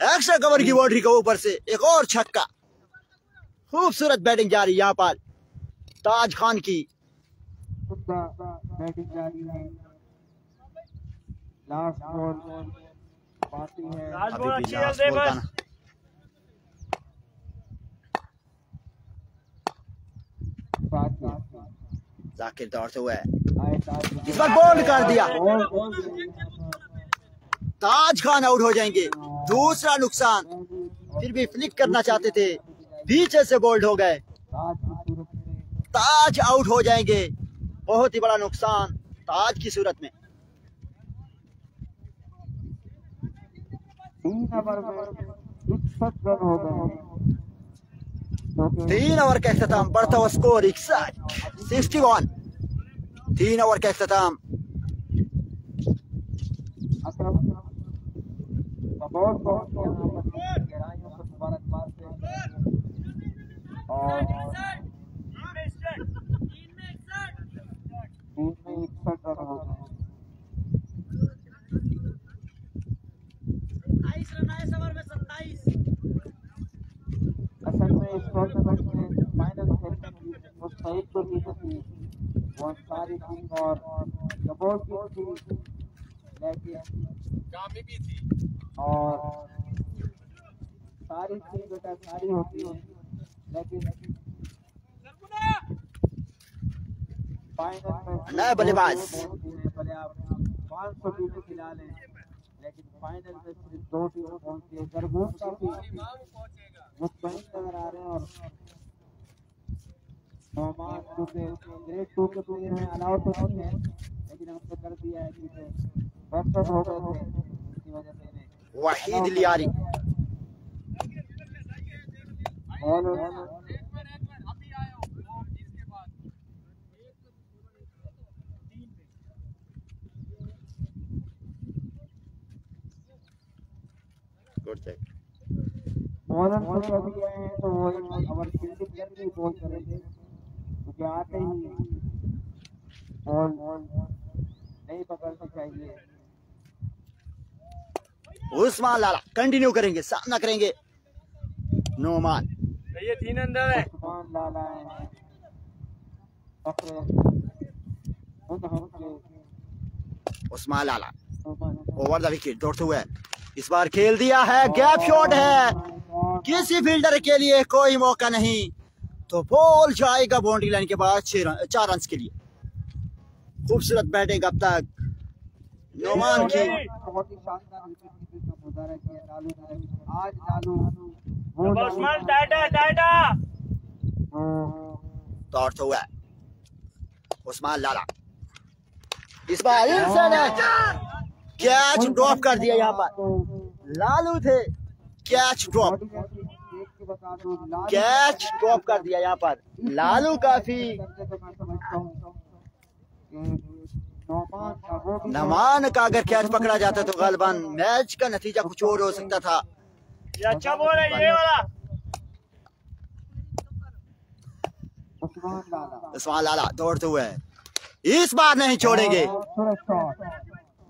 एक्स्ट्रा कवर की बाउंड्री के ऊपर से एक और छक्का। खूबसूरत बैटिंग जारी यहाँ पर। ताज खान की। बैटिंग जारी है। लास्ट बॉल बाकी है ना साकिब जाकिर दौड़ते हुए इस बार बोल्ड कर दिया। ताज खान आउट हो जाएँगे। दूसरा नुकसान। फिर भी फ्लिक करना चाहते थे। पीछे से बोल्ड हो गए। ताज में आउट हो जाएँगे। बहुत ही बड़ा नुकसान ताज की सूरत में। तीन ओवर में हो गए। तीन ओवर का अख्ताम बढ़ता हुआ स्कोर इकसठ सिक्सटी वन तीन ओवर का अख्ताम। अकरम बहुत बहुत यहाँ पर गहराइयों पर मुबारकबाद से और टीम में इकसठ रन हो गए बाईस रन आए सवर में सत्ताईस असल में इस फाइनल खेलने की मुस्तैद जो टीम थी वो अंसारी किंग और कबोल किंग थी लेकिन और सारी टीम बेटा सारी होती है लेकिन फाइनल नया बल्लेबाज। पाँच सौ टीमें खिला लें लेकिन फाइनल में सिर्फ़ दो टीमें पहुँची है जरगून काफ़ी लेकिन हमने कर दिया Waheed Lyari. Good check bowler को जब भी आए हैं तो वो क्योंकि आते ही बॉल नहीं पकड़नी चाहिए। उस्मान लाला कंटिन्यू करेंगे सामना करेंगे। नोमान ये तीन अंदर है। उस्मान लाला हैं। Usman Lala over the wicket दौड़ते हुए। इस बार खेल दिया है गैप शॉट है। किसी फील्डर के लिए कोई मौका नहीं। तो बॉल जाएगा बाउंड्री लाइन के बाद चार रन के लिए। खूबसूरत बैटिंग अब तक। नोमान की बहुत ही शानदार विकेट कीपिंग का मुजाहरा किया लालू ने आज लालू वो लालू टाटा टाटा वो दौड़ते हुए उस्मान लाला। इस बार कैच ड्रॉप कर दिया यहाँ पर। लालू थे। कैच ड्रॉप कैच ड्रॉप कर दिया यहाँ पर। लालू काफ़ी। नौमान का अगर कैच पकड़ा जाता तो गालबान। मैच का नतीजा कुछ और हो सकता था। ये अच्छा बॉल है ये वाला। उस्मान लाला उस्मान लाला दौड़ते हुए इस बार नहीं छोड़ेंगे।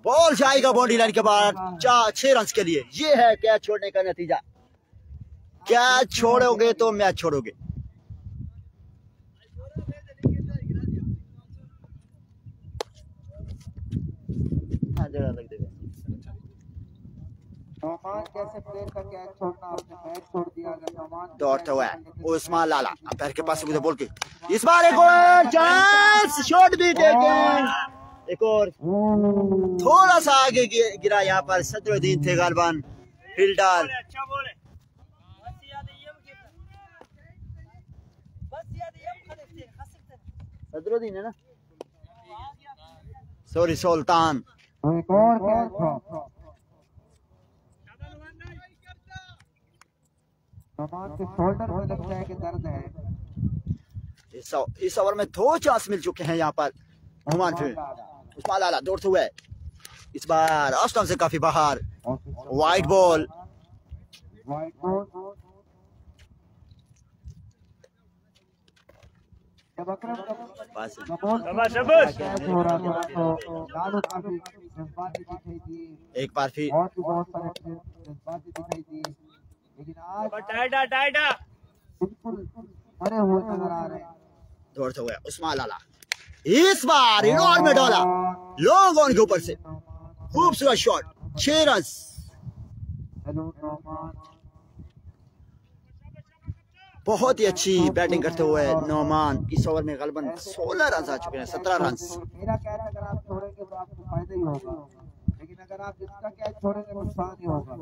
बॉल जाएगा बाउंड्री लाइन के बाद चार छह रन के लिए। ये है कैच छोड़ने का नतीजा। कैच छोड़ोगे तो मैच छोड़ोगे। हाँ, जरा लग देगा। नौमान जैसे प्लेयर का कैच छोड़ना? आपने मैच छोड़ दिया। अगर नौमान का दौड़ते हुए उस्मान लाला अंपायर के पास से बोल के। इस बार एक और चांस शॉट भी टेकन एक और। थोड़ा सा आगे गिरा यहाँ पर सदरुद्दीन थे गालबान। फील्डर है ना? सॉरी सुल्तान। इस ओवर में दो चांस मिल चुके हैं यहाँ पर। हुमान फिर। उस्मान लाला दौड़ते हुए। इस बार ऑस्टम से काफ़ी बाहर। वाइट बॉल एक बार फिर। दौड़ते हुए उस्मान लाला। इस बार इनोर में डाला। लॉन्ग ऑन के ऊपर से। खूबसूरत शॉट छह रन बहुत ही अच्छी बैटिंग करते हुए नौमान इस ओवर में गलबन 16 रन आ चुके हैं 17 रन मेरा अगर आप छोड़ेंगे तो आपको फ़ायदा ही होगा। लेकिन अगर आप इसका कैच छोड़ेंगे तो नुकसान ही होगा।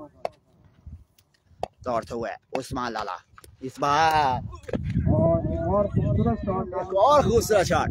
दौड़ते हुए उस्मान लाला इस बार। और खूबसूरत शॉट और खूबसूरत शॉट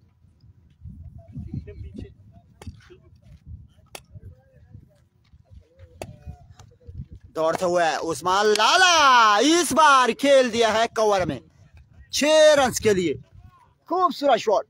दौड़ते हुए उस्मान लाला इस बार खेल दिया है कवर में। छह रन के लिए। खूबसूरत शॉट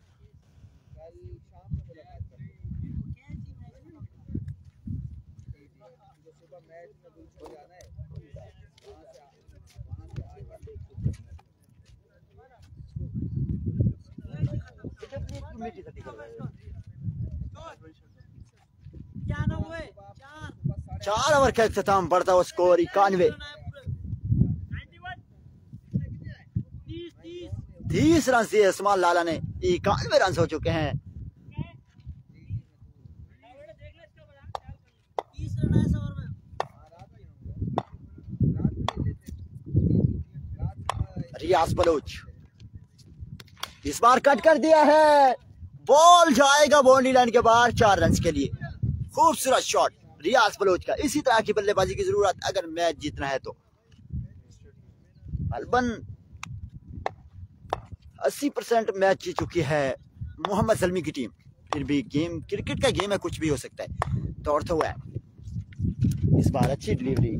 क्या नाम हुए चार। चार ओवर का अख्ताम बढ़ता हुआ स्कोर इक्यानवे। तीस रन दिए उस्मान लाला ने इक्यानवे रन हो चुके हैं। रियाज बलोच। इस बार कट कर दिया है। बॉल जाएगा बाउंड्री लाइन के बाहर चार रन के लिए। खूबसूरत शॉट रियाज बलोच का। इसी तरह की बल्लेबाजी की ज़रूरत अगर मैच जीतना है तो। अलबन 80 परसेंट मैच जीत चुकी है मोहम्मद सलमी की टीम। फिर भी गेम, क्रिकेट का गेम है, कुछ भी हो सकता है। दौड़ता हुआ है। इस बार अच्छी डिलीवरी।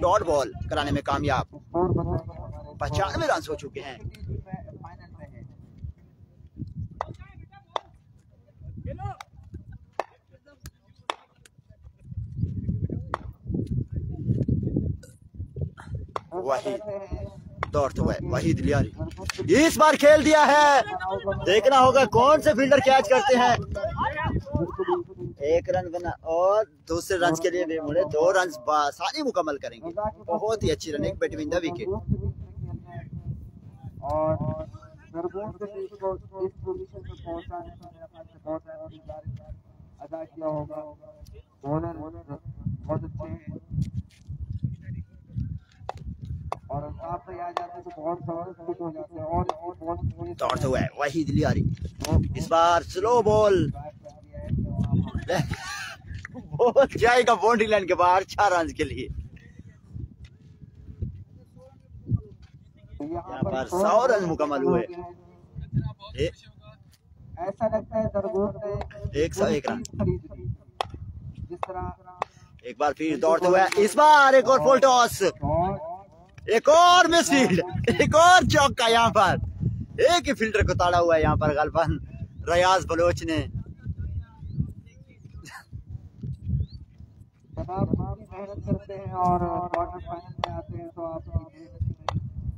डॉट बॉल कराने में कामयाब। पचानवे रन हो चुके हैं। वही दौड़ते हुए वही दिलियारी इस बार खेल दिया है। देखना होगा कौन से फील्डर कैच करते हैं। एक रन बना और दूसरे रन के लिए मुड़े दो रन सारी मुकम्मल करेंगे। बहुत ही अच्छी रनिंग बिटवीन द विकेट और अदा किया होगा। बहुत अच्छे और साफ़ से आ जाते हैं तो बहुत हो जाते हैं और बहुत तेज दौड़ते हुए वही दिलियारी इस बार स्लो बॉल। बॉल जाएगा बाउंड्री लाइन के बाहर चार रन के लिए। यहाँ पर सौ रन मुकम्मल हुए। ऐसा लगता है ने एक सौ एक रन। जिस तरह एक बार फिर दौड़ते हुए इस बार एक और फुल टॉस। एक और मिसफील्ड एक और चौका यहाँ पर। एक ही फील्डर को ताड़ा हुआ है यहाँ पर गलबन रियाज बलोच ने। जब आप इतनी मेहनत करते हैं और क्वार्टर फाइनल में आते हैं तो आपकी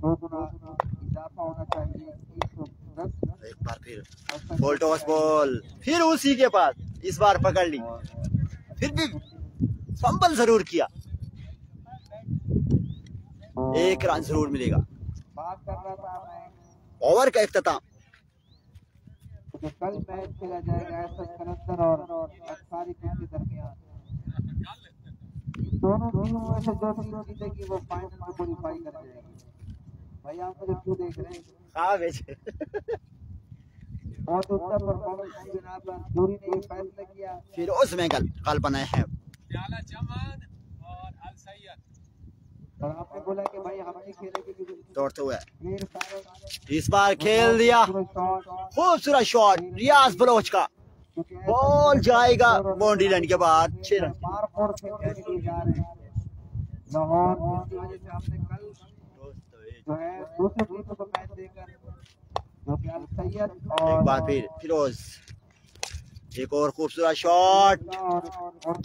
दो गुना इजाफा होना चाहिए। एक बार फिर। फुल टॉस बॉल फिर उसी के पास इस बार पकड़ ली। फिर भी फंबल ज़रूर किया। एक रन ज़रूर मिलेगा। बात कर रहा था मैं। ओवर का इख्तिताम कि कल मैच खेला जाएगा और अंसारी टीम के दरमियान। दोनों टीमों में से जो टीम जीतेगी वो फाइनल में क्वालिफाई कर जाएगी। भाई आप मुझे क्यों देख रहे हैं? हाँ बेचे। बहुत उत्तर परफॉर्मेंस की जूरी ने फैसला किया। फिर उसमें गल गल बनाए हैं। प्याला और अल सैयद। और आपने बोला कि भाई हम नहीं खेलेंगे दौड़ते हुए इस बार खेल दिया। खूबसूरत शॉट रियाज बलोच का। बॉल जाएगा बाउंड्री लाइन के बाद छह रन। एक बार फिर फिरोज। एक और खूबसूरत शॉट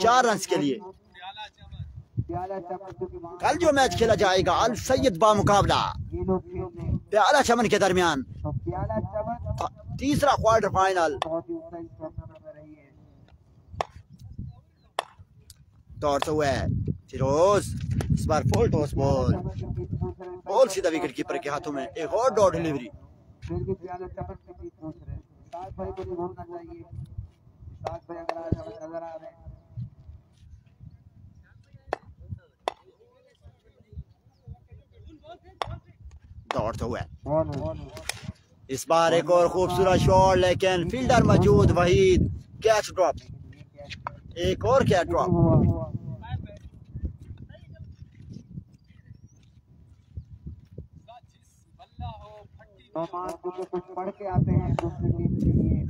चार रन के लिए प्याला चमन प्याला चमन जो कि वहाँ कल जो मैच खेला जाएगा, अल सैयद बा मुकाबला। ये लोग खेलते हैं प्याला चमन के दरमियान। तीसरा क्वार्टर फाइनल ही में रही है, फिरोज, इस बार फुल टॉस बॉल बॉल सीधा विकेट कीपर के हाथों में, एक और डॉट डिलीवरी फिर भी प्याला चमन की जीत पूछ रहे हैं साथ भाई को नहीं भूलना चाहिए साथ भाई अगर आज हमें नज़र आ रहे हैं दौड़ते हुए। इस बार एक और खूबसूरत शॉट लेकिन फील्डर मौजूद वहीद कैच ड्रॉप। एक और catch drop.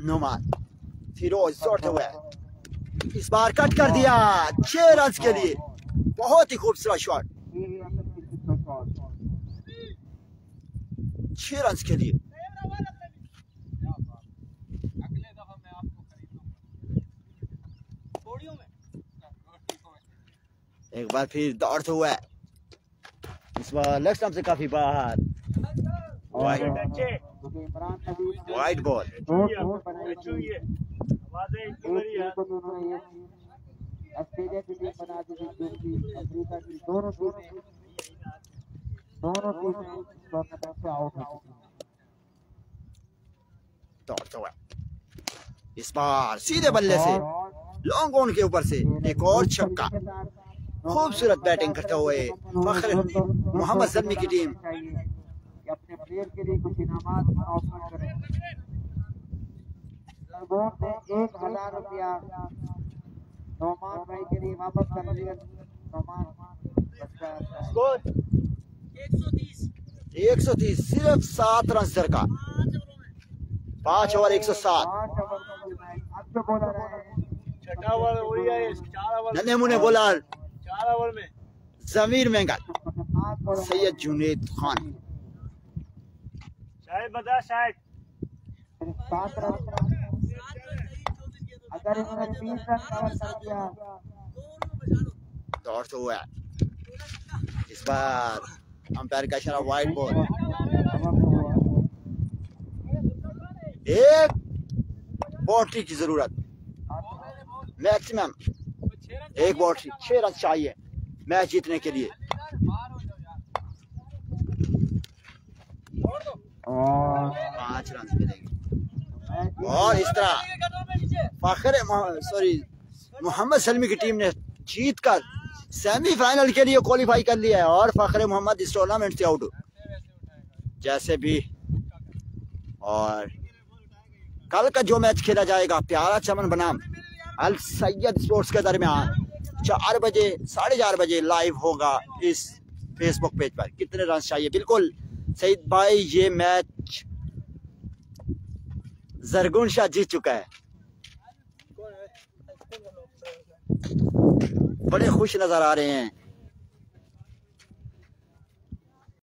Nauman Feroz shot हुआ इस बार कट कर दिया छह रन के लिए। बहुत ही खूबसूरत शॉट ये है असद की सिक्सर शॉट छह रन के लिए। एक बार फिर दौड़ते हुए इस बार लेग स्टंप से काफ़ी बाहर। वाइट बॉल बना दी थी जो कि अफ्रीका की दोनों टीमें टूर्नामेंट से आउट हो। चुकी इस बार सीधे बल्ले से लॉन्ग ऑन के ऊपर से, एक और छक्का। खूबसूरत बैटिंग करते हुए मोहम्मद जमी की टीम अपने प्लेयर के लिए कुछ ऑफ़र करें एक हज़ार रुपया नौमान भाई के लिए वापस कर नौमान एक सौ तीस। सिर्फ़ सात रन सर पाँच पाँच ओवर में। ओवर 107 पाँच ओवर का मैच बोला चार ओवर। नन्हे मुन्ने में। जमीर मेंगल। सैयद जुनेद खान। शायद बता शायद। अगर इन्होंने तीस रन कवर कर दिया। दौड़ते हुए इस बार अंपायर का इशारा वाइट बॉल एक बाउंड्री की ज़रूरत मैक्सिमम एक बॉटरी छह रन चाहिए मैच जीतने के लिए और पाँच रन मिलेंगे और इस तरह फखर सॉरी मोहम्मद सलमी की टीम ने जीत कर सेमीफाइनल के लिए क्वालिफाई कर लिया है और फखर मोहम्मद इस टूर्नामेंट से आउट जैसे भी। और कल का जो मैच खेला जाएगा, प्यारा चमन बनाम, अल सैयद स्पोर्ट्स के दरमियान चार बजे, साढ़े चार बजे लाइव होगा इस फेसबुक पेज पर। कितने रन चाहिए? बिल्कुल सईद भाई, ये मैच जरगुन शाह जीत चुका है। बड़े खुश नज़र आ रहे हैं।